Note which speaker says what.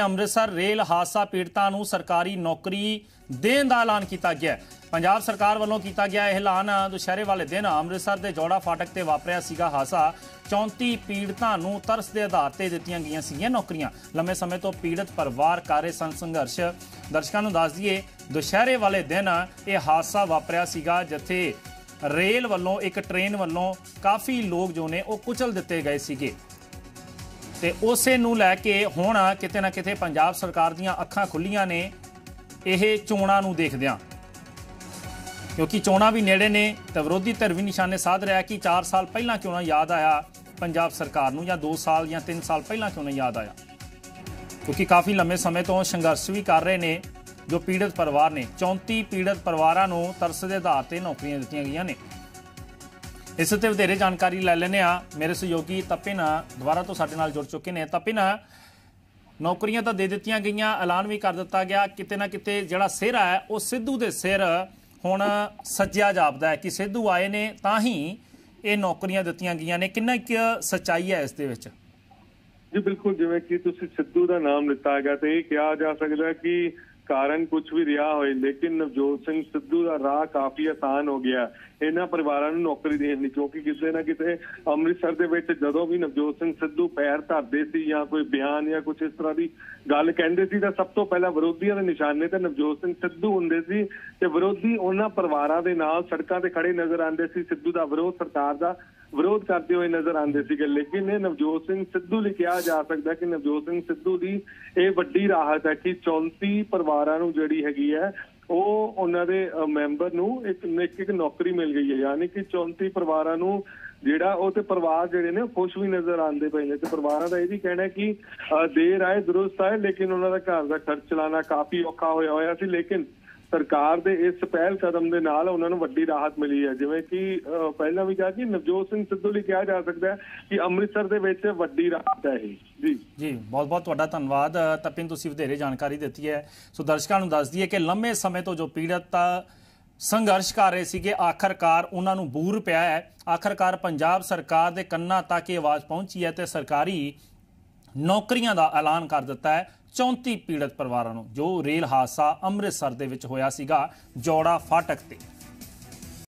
Speaker 1: Amritsar rail ਹਾਦਸਾ ਪੀੜਤਾਂ ਨੂੰ ਸਰਕਾਰੀ ਨੌਕਰੀ ਦੇਣ ਦਾ ਐਲਾਨ ਕੀਤਾ ਗਿਆ ਹੈ। ਪੰਜਾਬ ਸਰਕਾਰ ਵੱਲੋਂ ਕੀਤਾ ਗਿਆ ਇਹ ਐਲਾਨ ਦੁਸ਼ਹਿਰੇ ਵਾਲੇ ਦਿਨ ਅੰਮ੍ਰਿਤਸਰ ਦੇ ਜੋੜਾ ਫਾਟਕ ਤੇ ਵਾਪਰਿਆ ਸੀਗਾ ਹਾਦਸਾ। 34 ਪੀੜਤਾਂ ਨੂੰ ਤਰਸ ਦੇ ਆਧਾਰ ਤੇ ਦਿੱਤੀਆਂ ਗਈਆਂ ਸੀਗੀਆਂ ਨੌਕਰੀਆਂ। ਲੰਮੇ ਸਮੇਂ ਤੋਂ ਪੀੜਤ ਪਰਿਵਾਰ, ਕਾਰੇ ਸੰ ਸੰਘਰਸ਼। ਦਰਸ਼ਕਾਂ ਨੂੰ ਦੱਸ ਦਈਏ, ਦੁਸ਼ਹਿਰੇ ਵਾਲੇ ਦਿਨ ਇਹ ਹਾਦਸਾ ਵਾਪਰਿਆ ਸੀਗਾ, ਜਿੱਥੇ ਰੇਲ ਵੱਲੋਂ, ਇੱਕ ਟ੍ਰੇਨ ਵੱਲੋਂ ਕਾਫੀ ਲੋਕ ਜੋ ਨੇ ਉਹ ਕੁਚਲ ਦਿੱਤੇ ਗਏ ਸੀਗੇ। ਤੇ ਉਸੇ ਨੂੰ ਲੈ ਕੇ ਹੁਣ ਕਿਤੇ ਨਾ ਕਿਤੇ ਪੰਜਾਬ ਸਰਕਾਰ ਦੀਆਂ ਅੱਖਾਂ ਖੁੱਲੀਆਂ ਨੇ, ਇਹ ਚੋਣਾਂ ਨੂੰ ਦੇਖਦਿਆਂ। ਕਿਉਂਕਿ ਚੋਣਾਂ ਵੀ ਨੇੜੇ ਨੇ, ਤੇ ਵਿਰੋਧੀ ਧਿਰ ਵੀ ਨਿਸ਼ਾਨੇ ਸਾਧ ਰਿਹਾ ਕਿ 4 ਸਾਲ ਪਹਿਲਾਂ ਕਿਉਂ ਨਾ ਯਾਦ ਆਇਆ ਪੰਜਾਬ ਸਰਕਾਰ ਨੂੰ, ਜਾਂ 2 ਸਾਲ ਜਾਂ 3 ਸਾਲ ਪਹਿਲਾਂ ਕਿਉਂ ਨਾ ਯਾਦ ਆਇਆ। ਕਿਉਂਕਿ ਕਾਫੀ ਲੰਮੇ ਸਮੇਂ ਤੋਂ ਸੰਘਰਸ਼ ਵੀ ਕਰ ਰਹੇ ਨੇ, ਜੋ ਪੀੜਤ ਪਰਿਵਾਰ ਨੇ। 34 ਪੀੜਤ ਪਰਿਵਾਰਾਂ ਨੂੰ ਤਰਸ ਦੇ ਆਧਾਰ ਤੇ ਨੌਕਰੀਆਂ ਦਿੱਤੀਆਂ ਗਈਆਂ ਨੇ। ਇਸ ਤੇ ਵਧੇਰੇ ਜਾਣਕਾਰੀ ਲੈ ਲੈਨੇ ਆ ਮੇਰੇ ਸਹਿਯੋਗੀ ਤਪਿਨ ਦੁਬਾਰਾ ਤੋਂ ਸਾਡੇ ਨਾਲ ਜੁੜ ਚੁੱਕੇ ਨੇ। ਤਪਿਨ ਨੌਕਰੀਆਂ ਤਾਂ ਦੇ ਦਿੱਤੀਆਂ ਗਈਆਂ, ਐਲਾਨ ਵੀ ਕਰ ਦਿੱਤਾ ਗਿਆ। ਕਿਤੇ ਨਾ ਕਿਤੇ ਜਿਹੜਾ ਸਿਰ ਹੈ, ਉਹ ਸਿੱਧੂ ਦੇ ਸਿਰ ਹੁਣ ਸੱਜਿਆ ਜਾਪਦਾ ਹੈ ਕਿ ਸਿੱਧੂ ਆਏ ਨੇ ਤਾਂ ਹੀ ਇਹ ਨੌਕਰੀਆਂ ਦਿੱਤੀਆਂ ਗਈਆਂ ਨੇ। ਕਿੰਨਾ ਕੁ ਸੱਚਾਈ ਹੈ ਇਸ ਦੇ ਵਿੱਚ?
Speaker 2: ਜੀ, ਬਿਲਕੁਲ ਜਿਵੇਂ ਕਿ ਤੁਸੀਂ ਸਿੱਧੂ ਦਾ ਨਾਮ ਲਿੱਤਾ ਗਿਆ ਤੇ ਇਹ ਕਿਹਾ ਜਾ ਸਕਦਾ ਕਿ ਕਾਰਨ ਕੁਝ ਵੀ ਰਿਹਾ ਹੋਏ, ਲੇਕਿਨ ਨਵਜੋਤ ਸਿੰਘ ਸਿੱਧੂ ਦਾ ਰਾਹ ਕਾਫੀ ਆਸਾਨ ਹੋ ਗਿਆ। ਇਹਨਾਂ ਪਰਿਵਾਰਾਂ ਨੂੰ ਨੌਕਰੀ ਦੇਣ ਲਈ, ਕਿਉਂਕਿ ਕਿਸੇ ਨਾ ਕਿਤੇ ਅੰਮ੍ਰਿਤਸਰ ਦੇ ਵਿੱਚ ਜਦੋਂ ਵੀ ਨਵਜੋਤ ਸਿੰਘ ਸਿੱਧੂ ਪੈਰ ਧਰਦੇ ਸੀ ਜਾਂ ਕੋਈ ਬਿਆਨ ਜਾਂ ਕੁਝ ਇਸ ਤਰ੍ਹਾਂ ਦੀ ਗੱਲ ਕਹਿੰਦੇ ਸੀ, ਤਾਂ ਸਭ ਤੋਂ ਪਹਿਲਾਂ ਵਿਰੋਧੀਆਂ ਦੇ ਨਿਸ਼ਾਨੇ ਤੇ ਨਵਜੋਤ ਸਿੰਘ ਸਿੱਧੂ ਹੁੰਦੇ ਸੀ ਤੇ ਵਿਰੋਧੀ ਉਹਨਾਂ ਪਰਿਵਾਰਾਂ ਦੇ ਨਾਲ ਸੜਕਾਂ ਤੇ ਖੜੇ ਨਜ਼ਰ ਆਉਂਦੇ ਸੀ। ਸਿੱਧੂ ਦਾ ਵਿਰੋਧ ਸਰਕਾਰ ਦਾ ਵਿਰੋਧ ਕਰਦੇ ਹੋਏ ਨਜ਼ਰ ਆਉਂਦੇ ਸੀਗੇ, ਲੇਕਿਨ ਇਹ ਨਵਜੋਤ ਸਿੰਘ ਸਿੱਧੂ ਲਈ ਕਿਹਾ ਜਾ ਸਕਦਾ ਕਿ ਨਵਜੋਤ ਸਿੰਘ ਸਿੱਧੂ ਦੀ ਇਹ ਵੱਡੀ ਰਾਹਤ ਹੈ ਕਿ 34 ਪਰਿਵਾਰਾਂ ਨੂੰ ਜਿਹੜੀ ਹੈਗੀ ਹੈ, ਉਹ ਉਹਨਾਂ ਦੇ ਮੈਂਬਰ ਨੂੰ ਇੱਕ ਇੱਕ ਨੌਕਰੀ ਮਿਲ ਗਈ ਹੈ। ਯਾਨੀ ਕਿ 34 ਪਰਿਵਾਰਾਂ ਨੂੰ ਜਿਹੜਾ ਉਹ ਤੇ ਪਰਿਵਾਰ ਜਿਹੜੇ ਨੇ, ਉਹ ਖੁਸ਼ ਵੀ ਨਜ਼ਰ ਆਉਂਦੇ ਪਏ ਨੇ। ਤੇ ਪਰਿਵਾਰਾਂ ਦਾ ਇਹ ਵੀ ਕਹਿਣਾ ਹੈ ਕਿ ਦੇਰ ਆਏ, ਦਰੁਸਤ ਆਏ, ਲੇਕਿਨ ਉਹਨਾਂ ਦਾ ਘਰ ਦਾ ਖਰਚ ਚਲਾਉਣਾ ਕਾਫੀ ਔਖਾ ਹੋਇਆ ਹੋਇਆ ਸੀ। ਲੇਕਿਨ ਸਰਕਾਰ ਦੇ ਇਸ ਪਹਿਲ ਕਦਮ ਦੇ ਨਾਲ ਉਹਨਾਂ ਨੂੰ ਵੱਡੀ ਰਾਹਤ ਮਿਲੀ ਹੈ। ਜਿਵੇਂ ਕਿ ਪਹਿਲਾਂ ਵੀ ਕਿਹਾ ਕਿ ਨਵਜੋਤ ਸਿੰਘ ਸਿੱਧੂ ਲਈ ਕਿਹਾ ਜਾ ਸਕਦਾ ਹੈ ਕਿ ਅੰਮ੍ਰਿਤਸਰ ਦੇ ਵਿੱਚ ਵੱਡੀ ਰਾਹਤ ਹੈ ਇਹ। ਜੀ।
Speaker 1: ਜੀ ਬਹੁਤ ਬਹੁਤ ਤੁਹਾਡਾ ਧੰਨਵਾਦ। ਅ, ਤਪਿਨ ਤੁਸੀਂ ਵਧੇਰੇ ਜਾਣਕਾਰੀ ਦਿੱਤੀ ਹੈ। ਸੋ ਦਰਸ਼ਕਾਂ ਨੂੰ ਦੱਸ ਦਈਏ ਕਿ ਲੰਮੇ ਸਮੇਂ ਤੋਂ ਜੋ ਪੀੜਤ ਸੰਘਰਸ਼ ਕਰ ਰਹੇ ਸੀਗੇ ਆਖਰਕਾਰ ਉਹਨਾਂ ਨੂੰ ਬੂਰ ਪਿਆ ਹੈ। ਆਖਰਕਾਰ ਪੰਜਾਬ ਸਰਕਾਰ ਦੇ ਕੰਨਾਂ ਤੱਕ ਇਹ ਆਵਾਜ਼ ਪਹੁੰਚੀ ਹੈ ਤੇ ਸਰਕਾਰੀ ਨੌਕਰੀਆਂ ਦਾ ਐਲਾਨ ਕਰ ਦਿੱਤਾ ਹੈ। 34 ਪੀੜਤ ਪਰਿਵਾਰਾਂ ਨੂੰ ਜੋ ਰੇਲ ਹਾਦਸਾ ਅੰਮ੍ਰਿਤਸਰ ਦੇ ਵਿੱਚ ਹੋਇਆ ਸੀਗਾ ਜੋੜਾ ਫਾਟਕ ਤੇ।